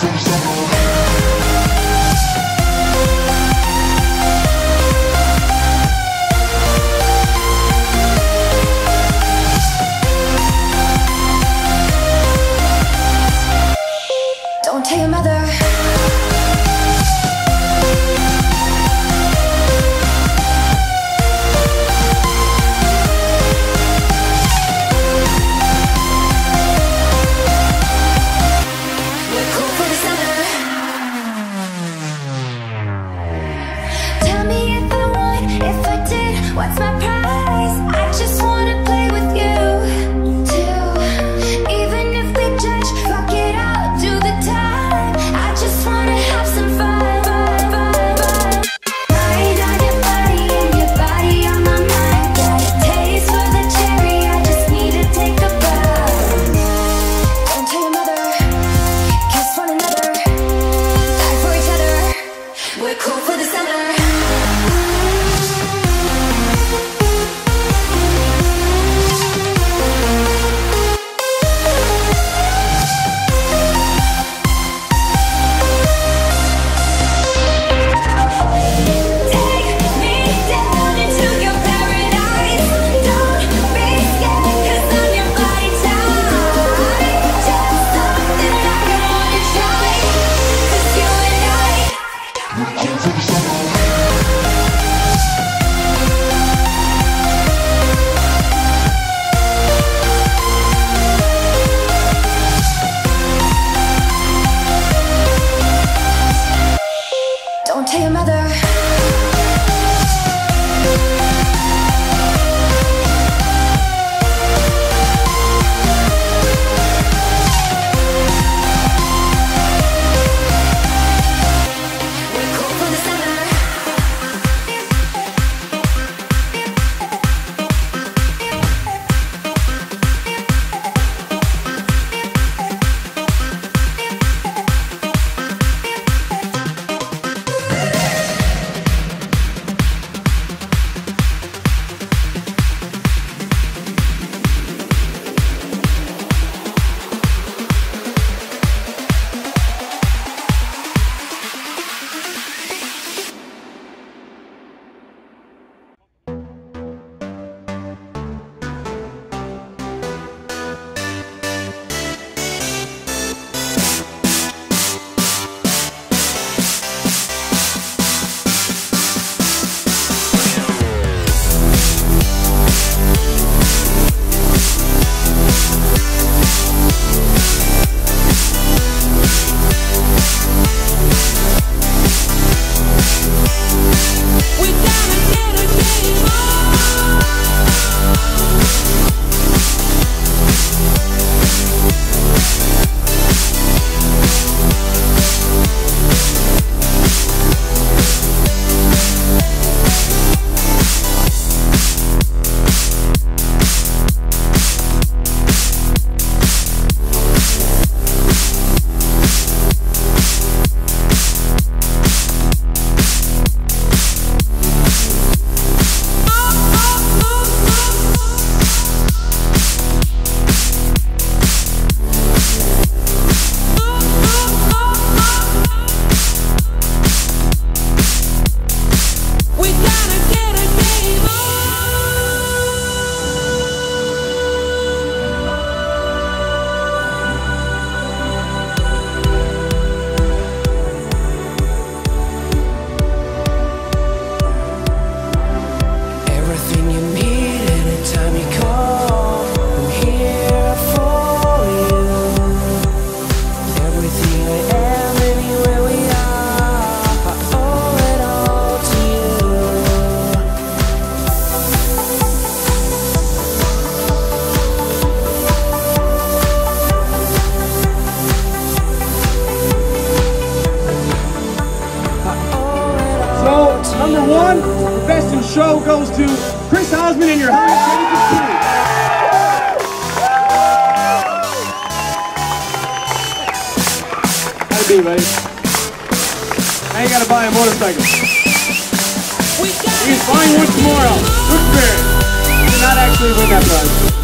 from somewhere. your mother. Intro goes to Chris Osmond and your Honda Civic How to be, buddy? Now you gotta buy a motorcycle. You can find one tomorrow. Look fair. You did not actually win that prize.